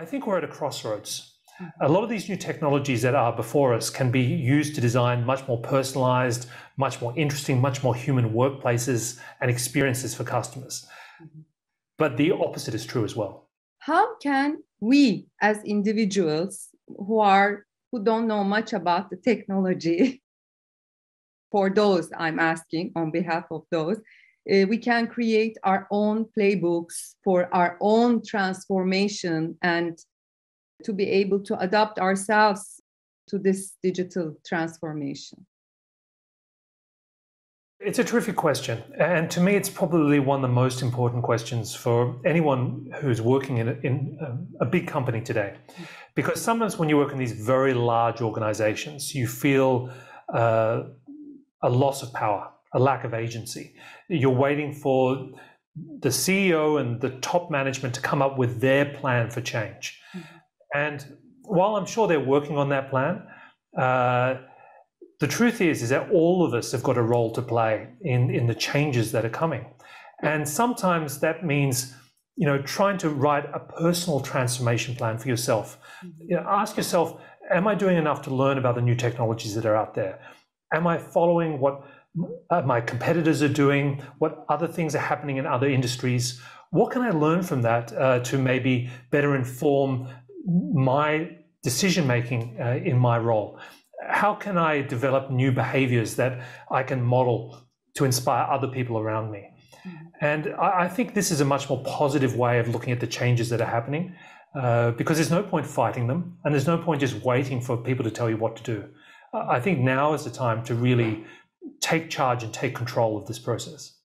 I think we're at a crossroads. Mm-hmm. A lot of these new technologies that are before us can be used to design much more personalized, much more interesting, much more human workplaces and experiences for customers. Mm-hmm. But the opposite is true as well. How can we as individuals who are who don't know much about the technology for those i'm asking on behalf of those uh, we can create our own playbooks for our own transformation and to be able to adapt ourselves to this digital transformation? It's a terrific question. And to me, it's probably one of the most important questions for anyone who's working in a, in a big company today. Because sometimes when you work in these very large organizations, you feel uh, a loss of power, a lack of agency. You're waiting for the CEO and the top management to come up with their plan for change. Mm-hmm. And while I'm sure they're working on that plan, uh, the truth is, is that all of us have got a role to play in, in the changes that are coming. And sometimes that means, you know, trying to write a personal transformation plan for yourself. Mm-hmm. You know, ask yourself, am I doing enough to learn about the new technologies that are out there? Am I following what my competitors are doing? What other things are happening in other industries? What can I learn from that uh, to maybe better inform my decision making uh, in my role? How can I develop new behaviors that I can model to inspire other people around me? Mm-hmm. And I, I think this is a much more positive way of looking at the changes that are happening uh, because there's no point fighting them and there's no point just waiting for people to tell you what to do. I think now is the time to really take charge and take control of this process.